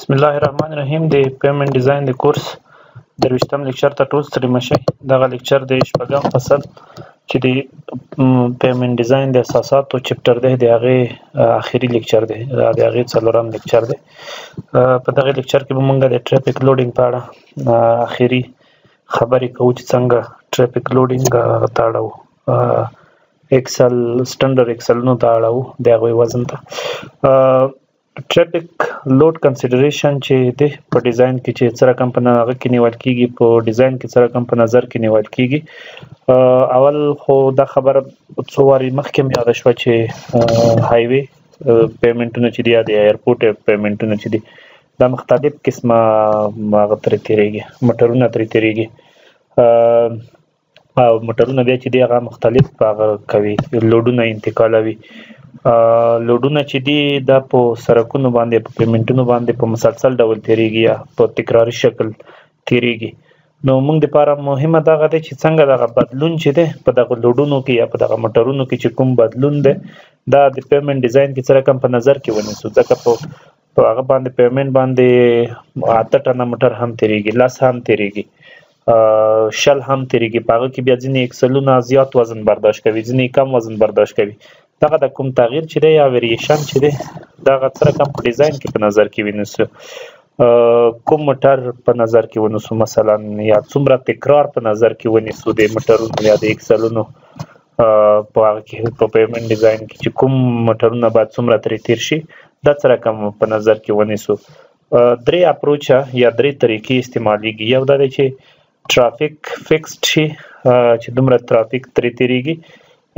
بسم الله الرحمن الرحیم د پیمنټ ډیزاین د کورس درویشتم لیکچر ته ټول ستړي مشئ دغه لیکچر د شپږم فصل چې د پیمنټ ډیزاین د اساساتو چپټر دی د هغې آخري لیکچر دی دا د هغې څلورم لیکچر دی په دغه لیکچر کې به مونږ د ټریفیک لوډینګ په اړه آخري خبرې کوو چې څنګه ټریفیک لوډینګ تاړو ایکسل سټنډر ایکسلونو ته اړو د هغوی وزن ته ټریفیک لوډ کنسیډریشن چې د په ډیزاین کې چې سره کم په نظر کې نیول کیږي په ډیزاین کې سره کم په نظر کې نیول کیږي اول خو دا خبر څو واری مخکې مې یاد شو چې های وی پیمنټونه چې دی یا د ایرپورټ پیمنټونه چې دی دا مختلف قسمه ماغه تر تیریږي موټرونه تر تیریږي او موټرونه بیا چې دی هغه مختلف هغه کوي لوډونه انتقالوي لوډونه چې دی دا په سرکونو باندې په پیمنټونو باندې په مسلسل ډول تیریږي یا په تکراری شکل تیریږي نو موږ د لپاره مهمه دا غته چې څنګه دغه بدلون چې ده په دغه لوډونو کې یا په دغه موټرونو کې چې کوم بدلون ده دا د پیمنټ ډیزاین کې سره کم په نظر کې ونیسو ځکه په په هغه باندې پیمنټ باندې اته ټنه موټر هم تیریږي لس هم تیریږي شل هم تیریږي په هغه کې بیا ځینې اکسلونه زیات وزن برداشت کوي ځینې کم وزن برداشت کوي دغه د کوم تغییر چې دی یا ویریشن چې دی دغه څه رقم په ډیزاین کې په نظر کې ونیسو کوم موټر په نظر کې ونیسو مثلا یا څومره تکرار په نظر کې ونیسو د موټرونو یا د اکسلونو په هغه کې په پیمنټ ډیزاین کې چې کوم موټرونه باید څومره ترې تیر شي دا څه رقم په نظر کې ونیسو درې اپروچه یا درې طریقې استعمالیږي یو دا دی چې ترافیک فکسډ شي چې دومره ترافیک ترې تیریږي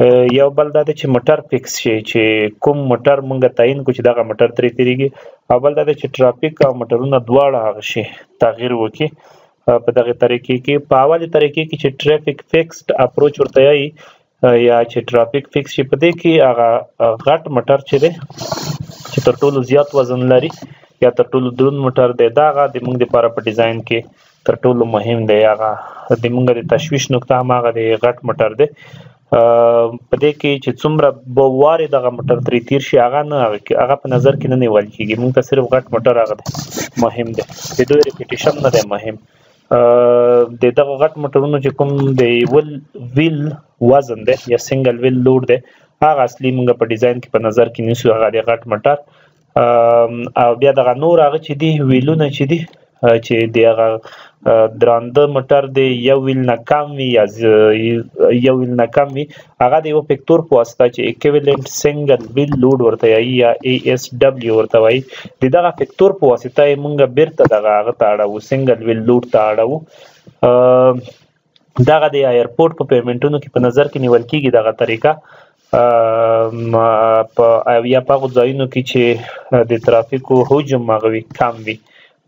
یو بل دا دی چې موټر فکس شي چې کوم موټر مونږ تعین کو چې دغه موټر ترې تیریږي او بل دا دی چې ترافیک او موټرونه دواړه هغه شي تغییر وکړي په دغه طریقې کې په اولې طریقې کې چې ټریفیک فیکسډ اپروچ ورته یایي یا چې ټرافیک فکس شي په دې کې هغه غټ موټر چې دی چې تر ټولو زیات وزن لري یا تر ټولو دروند موټر دی دا هغه د موږ لپاره په ډیزاین کې تر ټولو مهم دی هغه د موږ د تشویش نقطه هم هغه د غټ موټر دی په دې کې چې څومره به واره دغه موټر ترې تیر شي هغه نه هغه په نظر کې نه نیول کیږي موږ ته صرف غټ موټر هغه مهم دی د دوی ریپټیشن نه دی مهم د دغه غټ موټرونو چې کوم د ول ویل وزن دی یا سنگل ویل لوډ دی هغه اصلي موږ په ډیزاین کې په نظر کې نیسو هغه د غټ موټر او بیا دغه نور هغه چې دي ویلونه چې دي چې د هغه درانده موټر دی یو ویل نه کم وي یا یو ویل نه کم وي هغه د یو فکتور په واسطه چې ایکویولنت سنگل ویل لوډ ورته یي یا ای اس ډبلیو ورته وایي د دغه فکتور په واسطه یې مونږ بیرته دغه هغه ته اړوو سنگل ویل لوډ ته اړوو دغه د ایرپورټ په پیمنټونو کې په نظر کې نیول کیږي دغه طریقه په او یا په هغو ځایونو کې چې د ترافیکو حجم هغه وي کم وي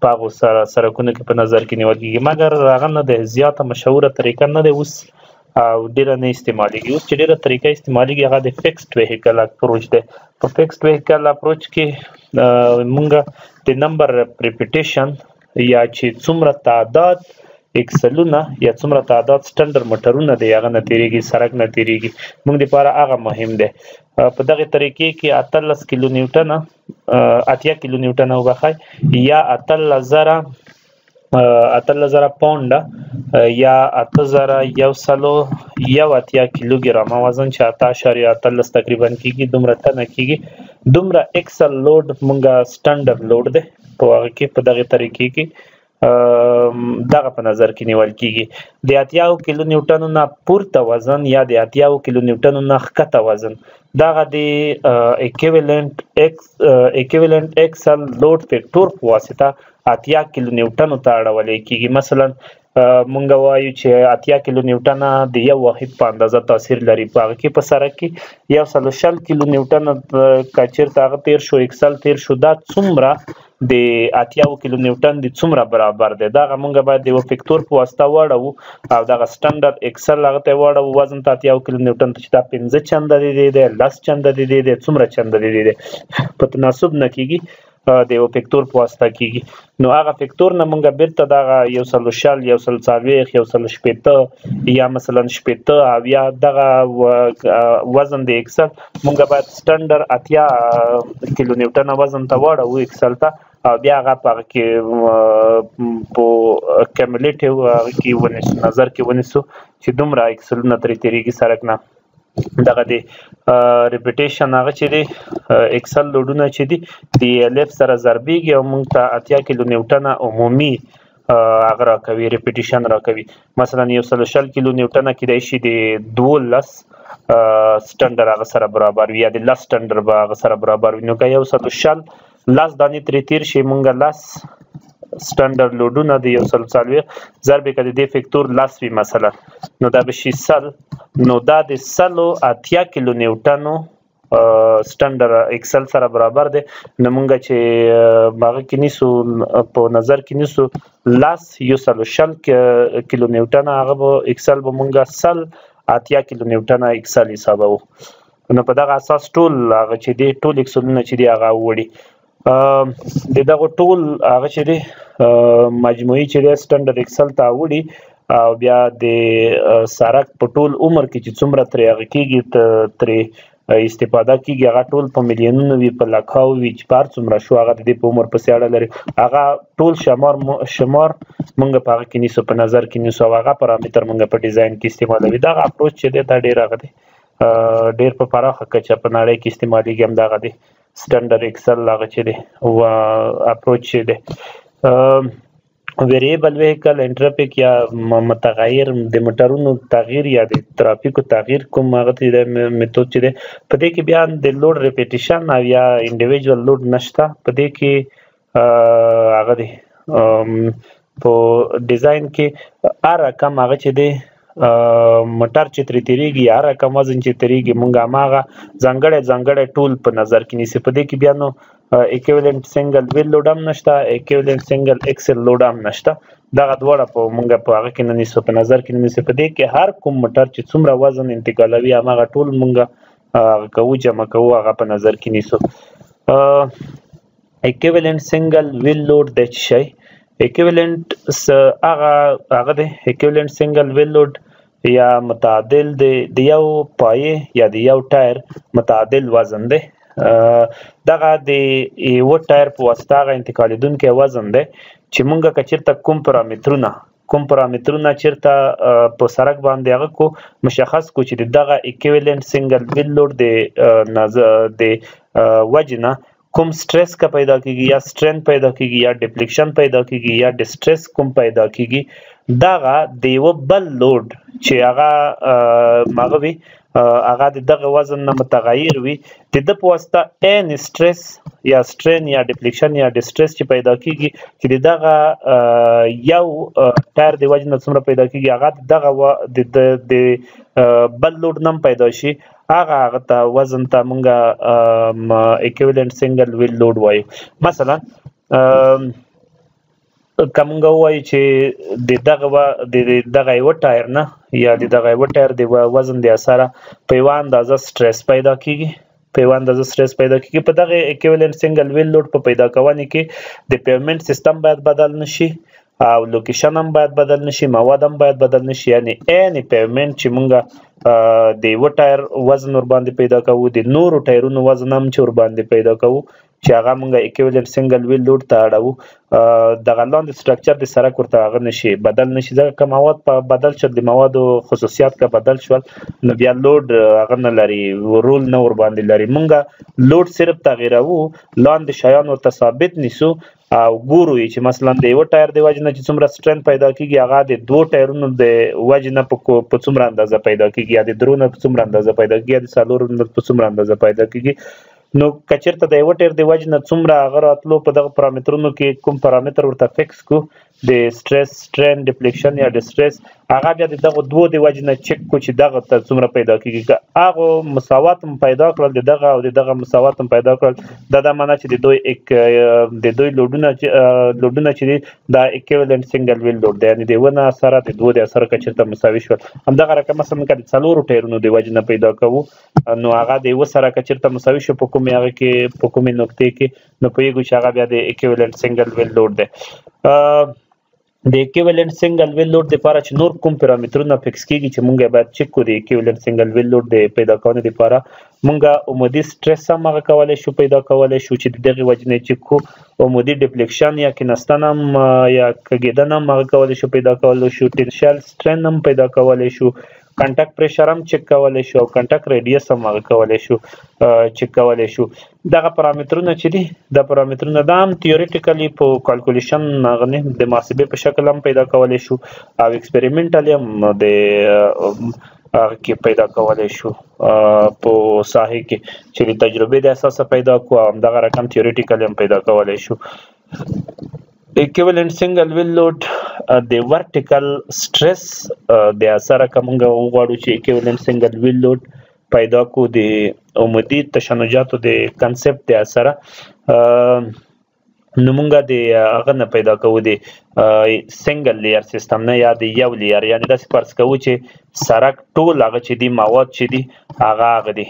په هغو سره سرکونو کې په نظر کې نیول کیږي مګر هغه نه د زیاته مشهوره طریقه نه ده اوس او ډیره نه استعمالیږي اوس چې ډیره طریقه استعمالیږي هغه د فکسډ وهیکل اپروچ ده په فکسډ وهیکل اپروچ کې مونږ د نمبر ریپټیشن یا چې څومره تعداد اکسلونه یا څومره تعداد سټنډر موټرونه دی هغه نه تیریږي سرک نه تیریږي موږ لپاره هغه مهم دی په دغه طریقې کې 13 کیلو نیوټن 80 کیلو نیوټن وبخای یا 18000 18000 پاوند یا 8100 یو اتیا کیلوګرام وزن چې 8.13 تقریبا کیږي دومره تنه کیږي دومره اکسل لوډ مونږه سټانډرډ لوډ دی په واقع کې په دغه طریقې کې دغه په نظر کې نیول کیږي د اتیاو کیلو نیوټن نه پورته وزن یا د اتیاو کیلو نیوټن نه ښکته وزن دغه د ایکویولنت ایکس ایکویولنت ایکسل لوډ فیکټور په واسطه اتیا کیلو نیوټن ته اړول کیږي مثلا مونږ وایو چې اتیا کیلو نیوټنه د یو واحد په اندازه تاثیر لري په هغه کې په سرک کې یو سل شل کیلو نیوټن کچیر ته هغه تیر شو اکسل تیر شو دا څومره د اتیا کیلو نیوټن د څومره برابر دی دا مونږ باید د یو فکتور په واسطه واړو او دغه سټانډرډ اکسل هغه ته واړو وزن ته اتیا کیلو نیوټن ته چې دا 15 چنده دی دی 10 چنده دی دی څومره چنده دی دی په تناسب نه کیږي د یو فکتور په واسطه کیږي نو هغه فکتور نه مونږه بیرته دغه یو سل شل یو سل څلويخ یو سل شپېته یا مثلا شپېته او یا دغه وزن د اکسل مونږه باید سټنډر اتیا کیلو نیوټن وزن ته واړه و اکسل ته او بیا هغه په کې په کمیولیټیو کې ونیسو نظر کې ونیسو چې دومره اکسلونه ترې تیریږي سرک نه دغه دی ریپټیشن هغه چې دی اکسل لوډونه چې دی د الف سره ضربېږي او موږ ته اتیا کیلو نیوټنه عمومي هغه راکوي ریپټیشن راکوي مثلا یو سل شل کیلو نیوټنه کیدای شي د دوه لس سټنډر هغه سره برابر وي یا د لس سټنډر به هغه سره برابر وي نو که یو سل شل لس دانې ترې تیر شي مونږه لس سټنډر لوډونه دی یو سل څلویخ ضرب که د دې فکتور لس وي مثلا نو دا به شي سل نو دا د سلو اتیا کیلو نیوټنو سټنډر اکسل سره برابر دی نو مونږ چې ماغه کې نیسو په نظر کې نیسو لاس یو سل شل کیلو نیوټن هغه اکسل به مونږه سل اتیا کیلو نیوټن اکسل حسابو نو په دغه اساس ټول هغه چې دی ټول اکسلونه چې دی هغه وړي د دغه ټول هغه چې دی مجموعي چې دی سټنډرډ اکسل ته وړي او بیا د سرک په ټول عمر کې چې څومره ترې هغه کېږي ترې استفاده کیږي هغه ټول په میلیونونو وی په لکاو وی چې پار څومره شو هغه د دې په عمر پسې اړه لري هغه ټول شمار شمار مونږ په هغه کې نیسو په نظر کې نیسو هغه پارامتر مونږ په ډیزاین کې استعمالوي دا اپروچ چې دا ډیر هغه دی ډیر په پراخه کچه په نړۍ کې استعمالیږي هم دغه دی سټنډر ایکسل هغه چې دی او اپروچ چې دی ویریبل ویکل انټرپیک یا متغیر د موټرونو تغییر یا د ترافیکو تغییر کوم هغه د میتود چې دی په دې کې بیا د لوډ ریپټیشن او یا انډیویډوال لوډ نشته په دې کې هغه دی په ډیزاین کې هر رقم هغه چې دی موټر چې ترې تیریږي یا رقم وزن چې تیریږي مونږ هغه ځانګړی ځانګړی ټول په نظر کې نیسي په دې کې بیا نو ایکویولنت سنگل ویل لوډ هم نشته ایکویولنت سنگل ایکسل لوډ هم نشته دغه دواړه په مونږ په هغه کې نه نیسو په نظر کې نه نیسو په دې کې هر کوم موټر چې څومره وزن انتقالوي هغه ټول مونږ کوو جمع کوو هغه په نظر کې نیسو ایکویولنت سنگل ویل لوډ دی چې شي ایکویولنت هغه هغه دی ایکویولنت سنگل ویل لوډ یا متعادل دی د یو پایې یا د یو ټایر متعادل وزن دی دغه د یو ټایر په واسطه غا انتقالیدونکو وزن دی چې مونږه کچرته کوم پارامترونه کوم پارامترونه چیرته په سرک باندې هغه کو مشخص کو چې دغه ایکویلنت سنگل ویل لوډ د د وجنه کوم سټریس کا پیدا کیږي یا سټرین پیدا کیږي یا ډیپلیکشن پیدا کیږي یا ډیسټریس کوم پیدا کیږي دغه دیو بل لوډ چې هغه مغوي هغه دغه وزن نه متغیر وي د ده په واسطه ان سټرس یا سټرین یا ډیپلیشن یا ډیسټرس چې پیدا کیږي چې د دغه یو ټایر دی وجه نه څومره پیدا کیږي هغه دغه د د بل لوډ نم پیدا شي هغه هغه ته وزن ته مونږه ایکویلنت سنگل ویل لوډ وایو مثلا که مونږ ووایو چې د دغه و د دغه یو ټایر نه یا د دغه یو ټایر د وزن د اثر په یو اندازه سټریس پیدا کیږي په یو اندازه سټریس پیدا کیږي په دغه ایکویولنت سنگل ویل لوډ په پیدا کولو کې د پیمنت سیستم باید بدل نشي او لوکیشن هم باید بدل نشي مواد هم باید بدل نشي یعنی عین پیمنت چې مونږ د یو ټایر وزن ور باندې پیدا کوو د نورو ټایرونو وزن هم چې ور باندې پیدا کوو چې هغه موږ اکویلنټ سنگل ویل لوډ ته اړو دغه لاندې سټرکچر د سرک ورته هغه نشي بدل نشي ځکه که مواد په بدل شول د موادو خصوصیات که بدل شول نو بیا لوډ هغه نه لري رول نه ور باندې لري موږ لوډ صرف تغیروو لاندې شیان ورته ثابت نیسو او ګورو چې مثلا د یو ټایر د وجنه چې څومره سټرن پیدا کیږي هغه د دوه ټایرونو د وجنه په څومره اندازه پیدا کیږي یا د درو نه په څومره اندازه پیدا کیږي یا د څلورو نه په څومره اندازه پیدا کیږي نو که چېرته د یوه ټیر د وجې نه څومره هغه راتلو په دغه پرامترونو کې کوم پرامتر ورته فکس کو د سټریس سټرین ډیپلیکشن یا ډیسټریس هغه بیا د دغه دوو د وجې نه چک کو چې دغه ته څومره پیدا کېږي که هغه مساوات هم پیدا کړل د دغه او د دغه مساوات هم پیدا کړل دا دا معنا چې د دوی اک د دوی لوډونه لوډونه چې دي دا ایکویولنت سنگل ویل لوډ دی یعنی د یوه نه سره د دوو د سره که چېرته مساوي شول همدغه رقم مثلا که د څلورو ټیرونو د وجې نه پیدا کوو نو هغه د یو سره کچرته مساوي شو په کومه هغه کې په کومه نقطې کې نو په یو چې هغه بیا د ایکویولنت سنگل ویل لوډ دی د ایکویولنت سنگل ویل لوډ لپاره چې نور کوم پارامترونه فکس کیږي چې مونږه باید چک کو د ایکویولنت سنگل ویل لوډ د پیدا کولو لپاره مونږه عمودي سټریس هم هغه کولای شو پیدا کولای شو چې دغه وجنه چې کو عمودي ډیپلیکشن یا کنستان هم یا کګیدن هم هغه کولای شو پیدا کولای شو ټینشل سټرین هم پیدا کولای شو کنټک پریشر هم چک کولای شو او کنټک ریډیس هم هغه کولای شو چک کولای شو دغه پارامترونه چې دي د پارامترونه دا هم تیوریټیکلی په کالکولیشن غنه د محاسبه په شکل هم پیدا کولای شو او ایکسپریمنټل هم د هغه کې پیدا کولای شو په ساحه کې چې د تجربې د اساسه پیدا کو او دغه رقم تیوریټیکل هم پیدا کولای شو ایکویولنت سنګل ویل لوډ د ورټیکل سټریس د اثر کومګه وغواړو چې ایکویولنت سنګل ویل لوډ پیدا کو د عمودي تشنجاتو د کنسپټ د اثر نو مونږه د هغه نه پیدا کوو د سنگل لیر سیستم نه یا د یو لیر یعنی داسې فرض کوو چې سرک ټول هغه چې دی مواد چې دی هغه هغه دی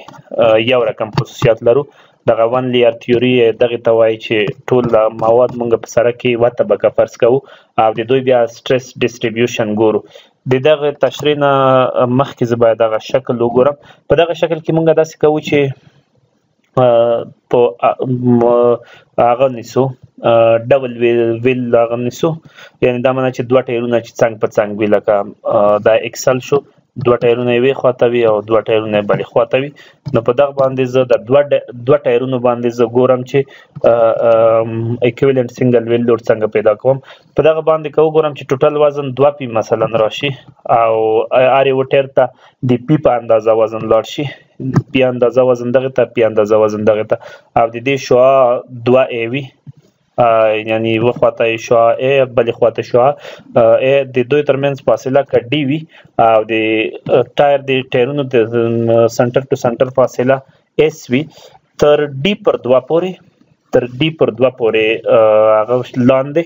یو رقم خصوصیات لرو دغه ون لیر تیوري دغه ته وایي چې ټول مواد مونږ په سره کې و طبقه فرض کوو او د دوی بیا سټریس ډیسټریبیوشن ګورو د دغه تشریح نه مخکې زه باید دغه شکل وګورم په دغه شکل کې مونږ داسې کوو چې په هغه نیسو ډبل ویل ویل هغه نیسو یعنی دا معنی چې دوه ټایرونه چې څنګ په څنګ وي لکه دا اکسل شو دوه ټایرونه یوې خواته وي او دوه ټایرونه بلې خواته وي نو په دغه باندې زه د دوه دوه ټایرونو باندې زه ګورم چې ایکویلنت سنگل ویل لوډ څنګه پیدا کوم په دغه باندې کو ګورم چې ټوټل وزن 2 پی مثلا راشي او اری و ټایر ته د پی په اندازه وزن لاړ شي پی اندازه وزن دغه ته پی اندازه وزن دغه ته او د دې شوا 2 ای وی یعنی یو خواته شوا ای بل خواته شوا ای د دوی ترمنځ فاصله کډی وي او د ټایر د ټایرونو د سنټر ټو سنټر فاصله اس وي تر ډی پر دوا پورې تر ډی پر دوا پورې هغه لاندې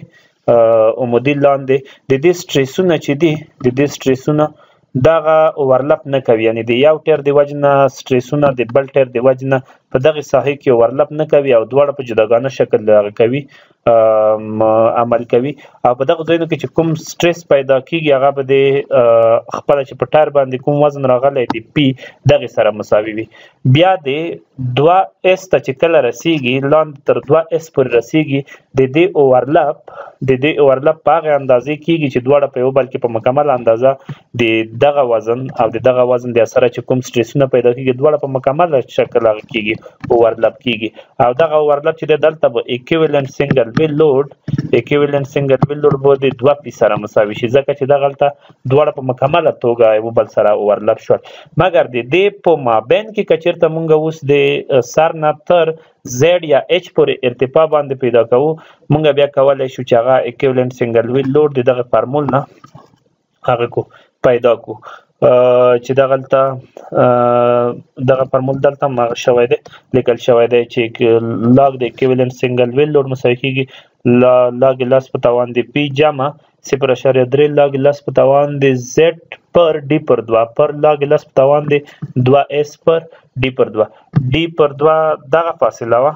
عمودي لاندې د دې سټریسونه چې دي د دې سټریسونه دغه اورلپ نه کوي یعنی د یو ټیر د وجنه سټریسونه د بل ټیر د وجنه په دغه ساحه کې اورلپ نه کوي او دواړه په جداګانه شکل دغه کوي عمل کوي او په دغه ځایونو کې چې کوم سټریس پیدا کیږي هغه به د خپل چې په ټایر باندې کوم وزن راغلی دی پی دغه سره مساوي وي بیا دې دوه اس ته چې کله رسیږي لاندې تر دوه اس پورې رسیږي د دې اوورلپ د دې اوورلپ په هغه اندازې کیږي چې دواړه په یو بل کې په مکمل اندازه د دغه وزن او د دغه وزن د سره چې کوم سټریسونه پیدا کیږي دواړه په مکمل شکل هغه کیږي اوورلپ کیږي او دغه اوورلپ چې دلته به ایکویولنت سنگل وی لوډ ایکویولنت سنگل وی لوډ به د دوه پی سره مساوي شي ځکه چې دغلته دواړه په مکمله توګه یو بل سره اورلپ شول مګر د دې په مابین کې کچیرته مونږ اوس د سر نه تر زیډ یا اچ پورې ارتفاع باندې پیدا کوو مونږ بیا کولای شو چې هغه ایکویولنت سنگل ویل لوډ د دغه فارمول نه هغه کو پیدا کو چې دغلته دغه فرمول دلته ما شوی دی لیکل شوی دی چې لاګ د ایکویولنت سنگل ویل لوډ مساوي کیږي لاګ لاس په توان دی پی جمع صفر اشاریه درې لاګ لس په توان دی زیډ پر ډي پر دوه پر لاګ لس په توان دی دوه اس پر ډي پر دوه ډي پر دوه دغه فاصله وه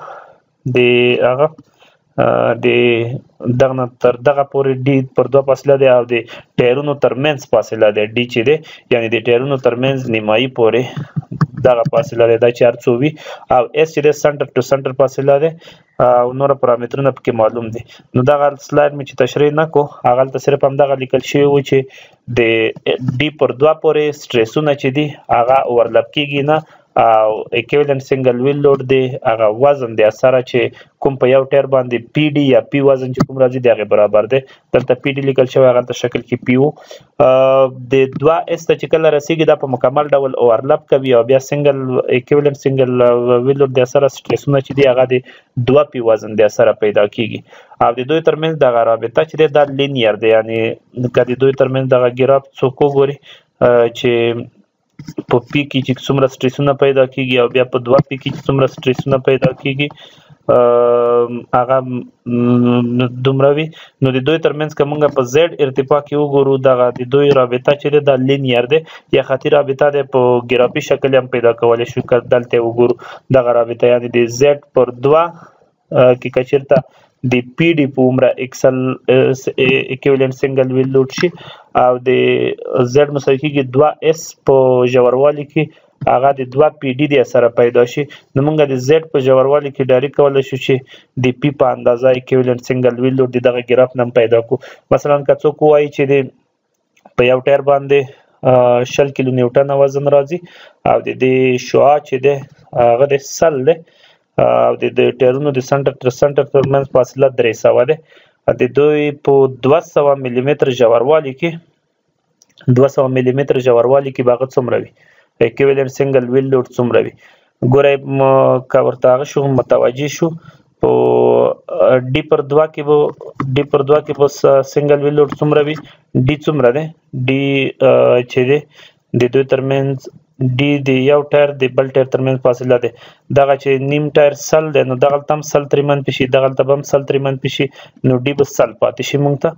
د هغه د دغه تر دغه پورې ډي پر دوه فاصله دی او د ټایرونو ترمنځ فاصله دی ډي چې دی یعنی د ټایرونو ترمنځ نیمایي پورې دغه فاصله دی دا چې هر څو وي او اس چې دی سنټر ټو سنټر فاصله دی او نور پارامترونه پکې معلوم دي نو دغه سلاید مې چې تشریح نه کو هغه ته صرف هم دغه لیکل شوی و چې د ډي پر دوا پورې سټریسونه چې دي هغه اورلپ کیږي نه او ایکویلنت سنگل ویل لوډ دی هغه وزن دی سره چې کوم په یو ټیر باندې پی ډی یا پی وزن چې کوم راځي دغه برابر دی دلته پی ډی لیکل شوی هغه ته شکل کې پی وو د دوا اس ته چې کله رسیږي دا په مکمل ډول اورلپ کوي او بیا سنگل ایکویولنت سنگل ویلور د سره سټریسونه چې دی هغه د دوا پی وزن د سره پیدا کیږي او د دوی ترمنځ د رابطه چې دا لینیر دی یعنی کدی دوی ترمنځ د ګراف څوک ګوري چې په پی کې چې څومره سټریسونه پیدا کیږي او بیا په دوا پی کې چې څومره سټریسونه پیدا کیږي هغه دومره وي نو د دوی ترمنځ که موږ په زیډ ارتفاع کې وګورو دغه د دوی رابطه چې ده دا لینیر دی یا خطي رابطه ده په ګرافي شکل هم پیدا کولی شو که دلته وګورو دغه رابطه یعنې د زیډ پر دوه کې کچیرته د پی ډی په عمره ایکسل ایکویولنت سنگل ویل لوډ شي او د زد مساوي کیږي 2 اس په ژوروالي کې هغه د 2 پی ډی د سره پیدا شي نو موږ د زد په ژوروالي کې ډایرک کولای شو چې د پی په اندازه ایکویولنت سنگل ویل لوډ دغه ګراف نم پیدا کو مثلا که څوک وایي چې د په یو ټایر باندې شل کیلو نیوټن وزن راځي او د دې شعاع چې ده هغه د سل ده او د دې ټایرونو د سنټر تر سنټر ترمنځ فاصله درې سوه ده د دوی په دوه سوه ملي متر ژوروالي کې دوه سوه ملي متر ژوروالي کې به هغه څومره وي اکویلنټ سنګل ویل لوډ څومره وي ګوره که ورته هغه شو متوجه شو په ډي پر دوا کې به ډي پر دوا کې بس سنگل ویل لوډ څومره وي ډي څومره دی ډي چې دی د دوی ترمنځ ډي د یو ټایر د بل ټایر ترمنځ فاصله ده دغه چې نیم ټایر سل دی نو دغه تم سل ترمن پشي دغه تم هم سل ترمن پشي نو ډي به سل پاتې شي مونږ ته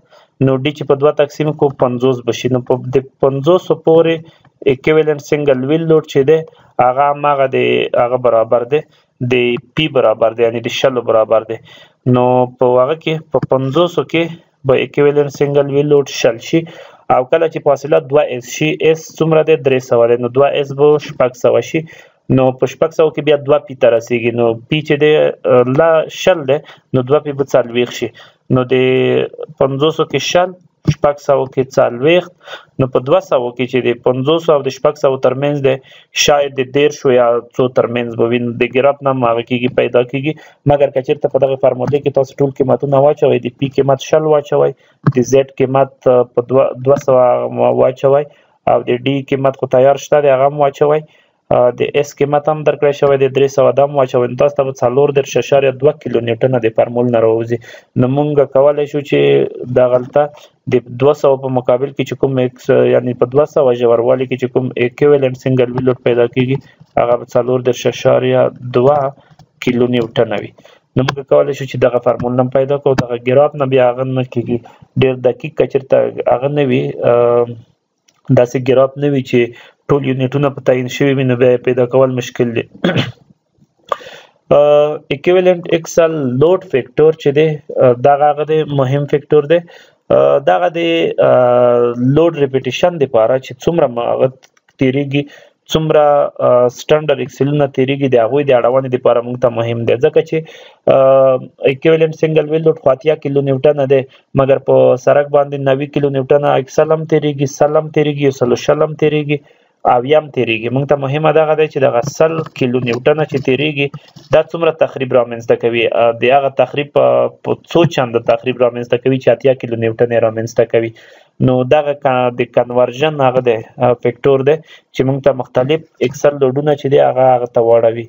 نو ډي چې په دوه تقسیم کو 50 بشي نو په د 500 پورې ایکویلنت سنگل ویل لوډ چې ده هغه ماغه دی هغه برابر دی د پی برابر دی یعنی د شلو برابر دی نو په هغه کې په 50 کې به ایکویلنت سنگل وی لوډ شل شي او کله چې فاصله 2 اس شي اس څومره دی 300 دی نو 2 اس به 600 شي نو په شپږ سو کې بیا دوه پی ته رسیږي نو پی چې دی لا شل دی نو دوه پی به څلوېښت شي نو د 500 کې شل شپږ سوه کې څلوېښت نو په دوه سوه کې چې د پنځوسو او د شپږ سوه ترمنځ دی شاید د دېرشو یا څو ترمنځ به وي د ګراف نه هم هغه کېږي پیدا کېږي مګر که چېرته په دغه فارمولې کې تاسو ټول قیمتونه واچوئ د پي قیمت شل واچوئ د زیډ قیمت په دوه سوه واچوئ او د ډي قیمت خو تیار شته دی هغه هم واچوئ د اس قیمت هم درکړی شوی دی درې سوه دم واچوئ نو تاسو ته به څلور دېرش اعشاریه دوه کیلو نیوټنه د فرمول نه راوځي نو مونږ کولی شو چې دغلته د دوه سوه په مقابل کې چې کوم ایکس یعنی په دوه سوه ژوروالي کې چې کوم ایکویلنټ سنګل وي لوډ پیدا کیږي هغه به څلور دېرش اعشاریه دوه کیلو نیوټنه وي نو موږ کولی شو چې دغه فرمول نه پیدا کړو دغه ګراف نه بیا هغه نه کیږي ډېر دقیق که چېرته هغه نه وي داسې ګراف نه وي چې ټول یونټونه په تعین شوي وي نو بیا یې پیدا کول مشکل دی ایکویلنټ اکسل لوډ فیکټور چې دی دا هغه دی مهم فیکټور دی دا د لوډ ریپټیشن لپاره چې څومره هغه تیریږي څومره سټنډر اکسلونه تیریږي د هغوی د اړونې لپاره موږ ته مهم دی ځکه چې ایکویلنټ سنگل ویل لوډ خاطیا کیلو نیوټن دی مګر په سرک باندې 90 کیلو نیوټن اکسل هم تیریږي سل هم تیریږي یو سل شل هم تیریږي او یم تیریږي موږ ته مهمه دغه دی چې د غسل کیلو نیوټن چې تیریږي دا څومره تخریب رامنځته کوي د هغه تخریب په څو چنده تخریب رامنځته کوي چې اتیا کیلو نیوټن رامنځته کوي نو دغه د کنورژن هغه دی فیکټور دی چې موږ ته مختلف اکسل لوډونه چې دی هغه هغه ته واړوي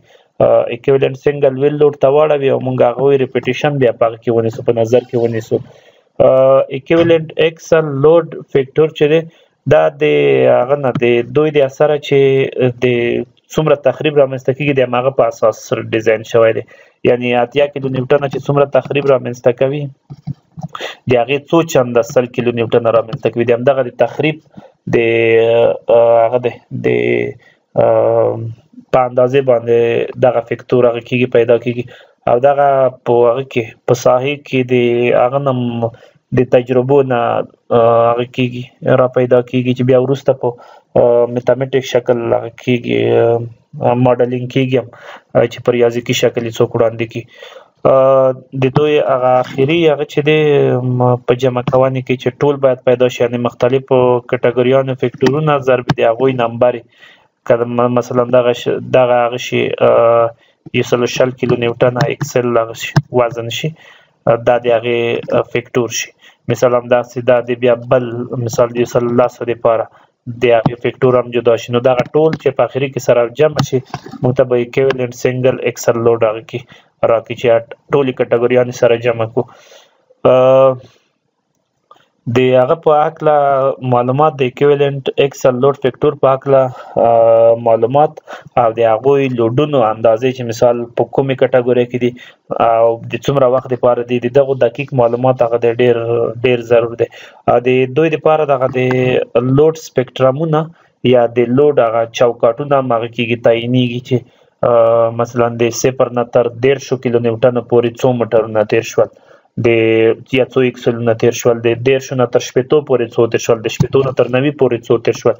ایکویولنت سنگل ویل لوډ ته واړوي او موږ هغه وی ریپټیشن بیا پاک کې ونیسو په نظر کې ونیسو ایکویولنت اکسل لوډ فیکټور چې دی دا د هغه نه دی دوی د اثر چې د څومره تخریب رامنځته کیږي د هغه په اساس ډیزاین شوی دی یعنی اتیا کې د نیوټن چې څومره تخریب رامنځته کوي د هغې څو چنده سل کیلو نیوټن رامنځته کوي د همدغه د تخریب د هغه د د په اندازې باندې دغه فکتور هغه کیږي پیدا کیږي او دغه په هغه کې په ساحه کې د هغه نم د تجربو نه هغه کیږي را پیدا کیږي چې بیا ورسته په میتامټیک شکل هغه کیږي ماډلینګ کیږي چې په ریاضیکي شکل یې څوک وړاندې کی د دوی هغه اخري هغه چې دی په جمع کوانی کې چې ټول باید پیدا شي یعنی مختلفو کټګوریانو فکټورونه ضرب دی هغوی نمبر کله مثلا دغه دغه هغه شي یو سل شل کیلو نیوټن اکسل وزن شي دا د هغه فکټور شي مثلا دا سیدا دی بیا بل مثال دی سل الله سره لپاره د هغې فکټور هم جدا شي نو دغه ټول چې په اخري کې سره جمع شي موږ ته به ایکویلنټ سنګل اکسل لوډ هغه کې راکړي چې ټولې کټګوریانې سره جمع کو د هغه په حقله معلومات د ایکویلنټ اکسل لوډ فکټور په حقله معلومات او د هغوی لوډونو اندازې چې مثال په کومې کټګوري کې دي او د څومره وخت لپاره دی دغه دقیق معلومات هغه ډیر ډیر ضرور دی د دوی لپاره دغه د لوډ سپیکټرمونه یا د لوډ هغه چوکاټونه مغه کیږي تعینېږي چې مثلا د 0 نه تر 13 کیلو نیوټن پورې څو مټرونه تیر شول د یا څو ایکسلونه تیر شول د 13 نه تر 70 پورې څو تیر شول د 70 نه تر 90 پورې څو تیر شول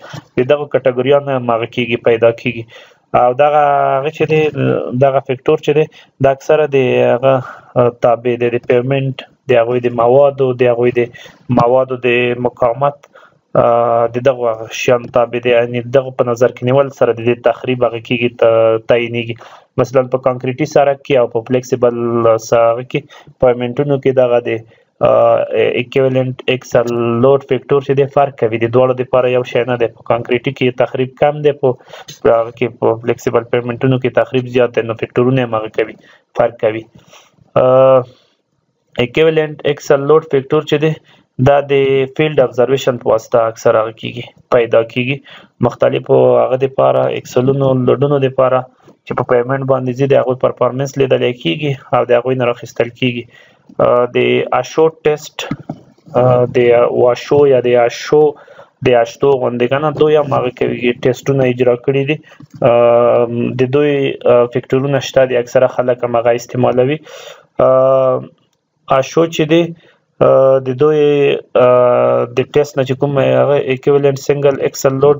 دغه کټګوریانه مغه کیږي پیدا کیږي او دغه هغه چې دی دغه فکټور چې دی د اکثره د هغه تابع دی د پیمنټ د هغه د موادو د هغه د موادو د مقاومت د دغه شیان تابع دي یعنی دغه په نظر کې نیول سره د تخریب هغه کېږي تعینېږي مثلا په کانکریټي سرک کې او په فلیکسیبل سرک کې پیمنټونو کې دغه د ایکویلنت ایک څلور فیکټور چې د فرق کوي د دوړو لپاره یو شی نه دی په کانکریټي کې تخریب کم دی په هغه کې په فلیکسیبل پیمنټونو کې تخریب زیات دی نو فیکټورونه مغه کوي فرق کوي ایکویلنت ایک څلور فیکټور چې دی دا د فیلډ ابزرویشن په واسطه اکثر هغه کیږي پیدا کیږي مختلفو هغه د پاره اکسلونو لډونو د پاره چې په پیمنټ باندې زی د هغه پرفارمنس لیدل کیږي او د هغه نه راخستل کیږي د اشو ټیسټ د واشو یا د اشو د اشتو غوندې کنه دوی هم هغه کوي ټیسټونه اجرا کړي دي د دوی فکټورونه شته دي اکثره خلک هم هغه استعمالوي اشو چې دی د دوی د ټیسټ نه چې کوم هغه ایکویولنت سنگل ایکسل لوډ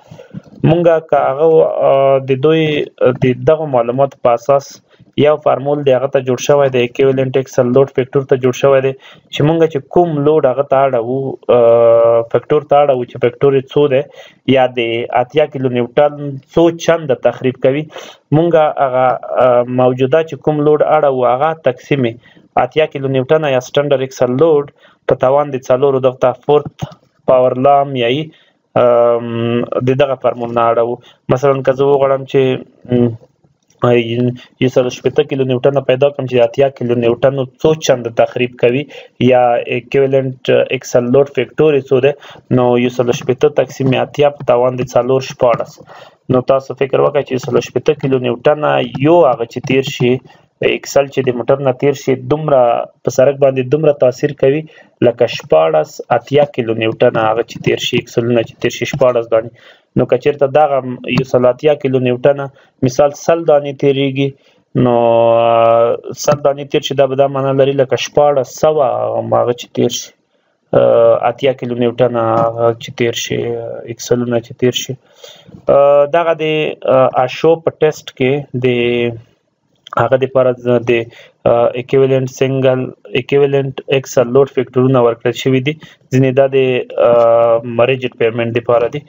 مونږه که هغه د دوی د دغو معلوماتو په اساس یو فارمول دی هغه ته جوړ شوی دی ایکویولنټ اکسل لوډ فیکټور ته جوړ شوی دی چې مونږ چې کوم لوډ هغه ته اړوو فیکټور ته اړوو چې فیکټور یې څو دی یا د اتیا کیلو نیوټن څو چند تخریب کوي مونږ هغه موجوده چې کوم لوډ اړوو هغه تقسیم اتیا کیلو نیوټن یا سټنډر اکسل لوډ په توان د څلورو دغه فورت پاور لام یایي د دغه فرمول نه اړوو مثلا که زه وغواړم چې یو سل شپېته کیلو نیوټن پیدا کړم چې اتیا کیلو نیوټن څو چند تخریب کوي یا ایکویلنت اکسل لوډ فیکټوري څو ده نو یو سل شپېته تقسیم اتیا په توان د څلور شپاړس نو تاسو فکر وکړئ چې یو سل شپېته کیلو نیوټن یو هغه چې تیر شي په اکسل چې د موټر نه تیر شي دومره په سرک باندې دومره تاثیر کوي لکه 14 اتیا کیلو نیوټن هغه چې تیر شي اکسلونه چې تیر شي 14 دانی نو کچیرته دغه یو سلاتیا کیلو نیوټن مثال سل دانی تیریږي نو سل دانی تیر شي دا به دا معنی لري لکه 14 سوا هغه چې تیر شي اتیا کیلو نیوټن چې تیر شي اکسلونه چې تیر شي دغه د اشو په ټیسټ کې د هغه د پر د ایکویولنت سنگل ایکویولنت ایکسل لوډ فیکټورونه ورکړل شوی دي ځینې دا د مریجډ پیمنت د پاره دي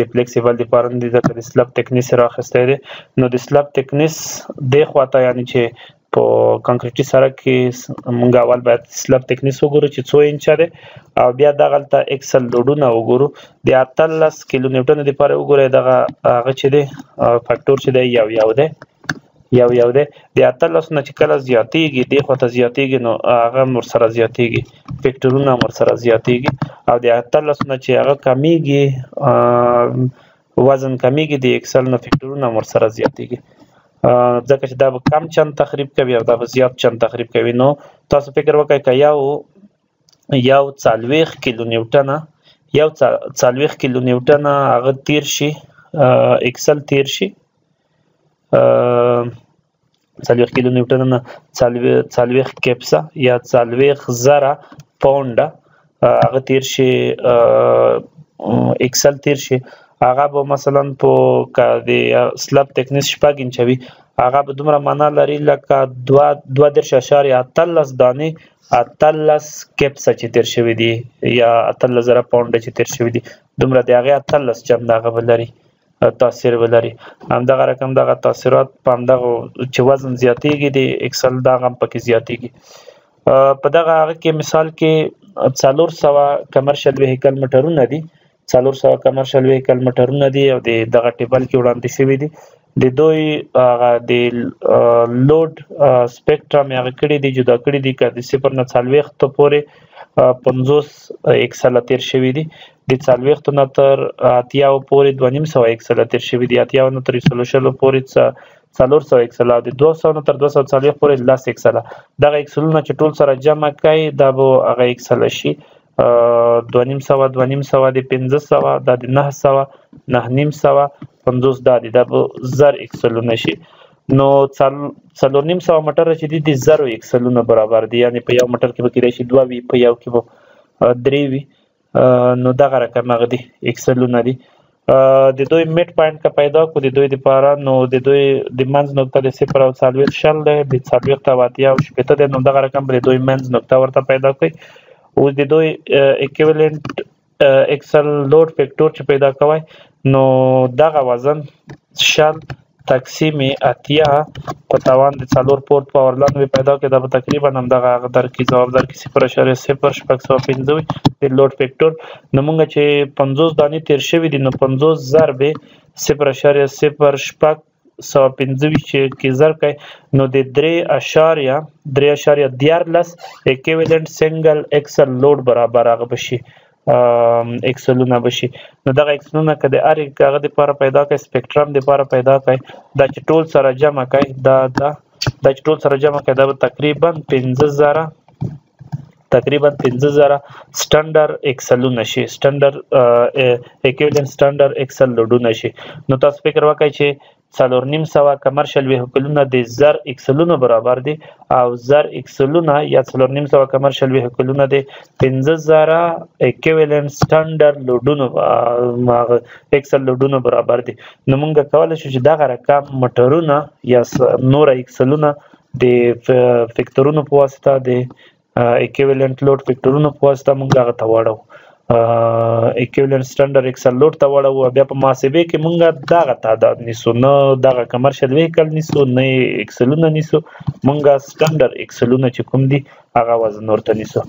د فلیکسیبل د پاره دي ځکه د سلب تکنیس راخسته دي نو د سلب تکنیس د خواته یعنی چې په کانکریټي سره کې مونږ اول باید سلب تکنیس وګورو چې څو انچ ده او بیا دغلته ایکسل لوډونه وګورو د 13 کیلو نیوټن لپاره وګورئ دغه هغه چې دی فاکتور چې دی یو یو دی یو یو دی د اتلس نه چې کله زیاتېږي دې خوا ته زیاتېږي نو هغه هم ورسره زیاتېږي فکټورونه هم ورسره زیاتېږي او د اتلس نه چې هغه کمیږي وزن کمیږي د اکسل نه فکټورونه هم ورسره زیاتېږي ځکه چې دا به کم چند تخریب کوي او دا به زیات چند تخریب کوي نو تاسو فکر وکړئ که یو یو څلوېښت کیلو نیوټنه یو څلوېښت کیلو نیوټنه هغه تیر شي اکسل تیر شي څلوېښت کیلو نیوټن نه څلوېښت کپسه یا څلوېښت زره پاونډه هغه تیر شي اکسل تیر شي هغه به مثلا په د سلب تکنیس شپږ انچه وي هغه به دومره معنا لري لکه دوه دوه درش اشاریه اتلس دانې اتلس کپسه چې تیر شوي دي یا اتلس زره پاونډه چې تیر شوي دي دومره د هغې اتلس چنده هغه به لري تاثیر ولري همدغه رقم دغه تاثیرات په همدغه چې وزن زیاتیږي د اکسل دا غم پکې زیاتیږي په دغه هغه کې مثال کې 400 کمرشل وهیکل موټرونه دي 400 کمرشل وهیکل موټرونه دي او د دغه ټیبل کې وړاندې شوی دي د دوی هغه د لوډ سپیکټرم یې هغه کړي دي جدا کړي دي که د صفر نه څلوېښت پورې 50 ایکسل تیر شوی دي د څلوېښتو نه تر اتیاو پورې دوه نیم سوه اکسله تېر شوي دي اتیاو نه تر یو سلو شلو پورې څه څلور سوه اکسله او د دوه سوه نه تر دوه سوه څلوېښت پورې لس اکسله دغه اکسلونه چې ټول سره جمع کړئ دا به هغه اکسله شي دوه نیم سوه دوه نیم سوه د پنځه سوه دا د نهه سوه نهه نیم سوه پنځوس دا دی دا به زر اکسلونه شي نو څلور نیم سوه مټر چې دي د زرو اکسلونه برابر دي یعنې په یو مټر کې به کېدای شي دوه وي په یو کې به درې وي نو دغه رقم هغه دي اکسلونه دي د دوی میډ پوینټ که پیدا کو د دوی لپاره نو د دوی د منځ نقطه د 0 او 40 شل ده د 40 او 80 او شپته ده نو دغه رقم بر دوی منځ نقطه ورته پیدا کوي او د دوی ایکویولنت ایکسل لوډ فیکټور چې پیدا کوي نو دغه وزن شل تقسیم اتیا په توان د څلور پورت پاور لاند وی پیدا کړئ دا به تقریبا همدغه هغه درکړي ځواب درکړي صفر اعشاریه صفر شپږ سوه پنځه ویشت د لوډ فیکټور نو موږ چې پنځوس دانې تېر شوي دي نو پنځوس ضرب صفر اعشاریه صفر شپږ سوه پنځه ویشت چې کې ضرب کړئ نو د درې اعشاریه درې اعشاریه دیارلس اکیویلنټ سنګل اکسل لوډ برابر هغه به شي اکسلونه بشي نو دغه اکسلونه که د ار هغه د لپاره پیدا کړئ سپیکټرم د لپاره پیدا کړئ دا چې ټول سره جمع کړئ دا دا دا چې ټول سره جمع کړئ دا به تقریبا 15000 تقریبا 15000 سټانډر اکسلونه شي سټانډر اکویولنت سټانډر اکسل لوډونه شي نو تاسو فکر وکړئ چې څلور نیم سوه کمرشل ویهکلونه د زر اکسلونو برابر دي او زر اکسلونه یا څلور نیم سوه کمرشل ویهکلونه د پنځه زره اکویلنټ سټنډر لوډونو اکسل لوډونو برابر دي نو موږ کولی شو چې دغه رقم موټرونه یا نور اکسلونه د فکتورونو په واسطه د ایکویولنت لوډ فیکټورونو په واسطه موږ هغه ته واړو ایکویولنت سټانډرډ ایکسل لوډ ته واړو بیا په محاسبه کې موږ دغه تعداد نیسو نه دغه کمرشل ویکل نیسو نه ایکسلونه نیسو موږ سټانډرډ ایکسلونه چې کوم دي هغه وزن ورته نیسو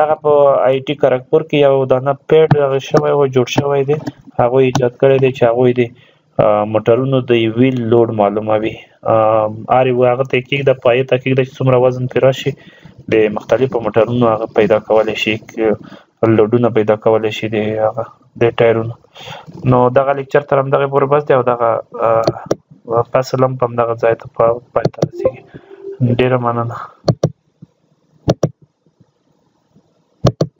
دغه په آی ټي کرکپور کې یو دانه پیډ شوی و جوړ شوی دی هغه ایجاد کړی دی چې هغه دی موټرونو د ویل لوډ معلومه وي ار یو هغه ته کې د پای ته کې د څومره وزن پر راشي د مختلفو موټرونو هغه پیدا کول شي لوډونه پیدا کول شي د هغه د ټایرونو نو دغه لیکچر تر هم دغه پورې بس دی او دغه فصل هم په دغه ځای ته په پای ته رسیږي ډیره مننه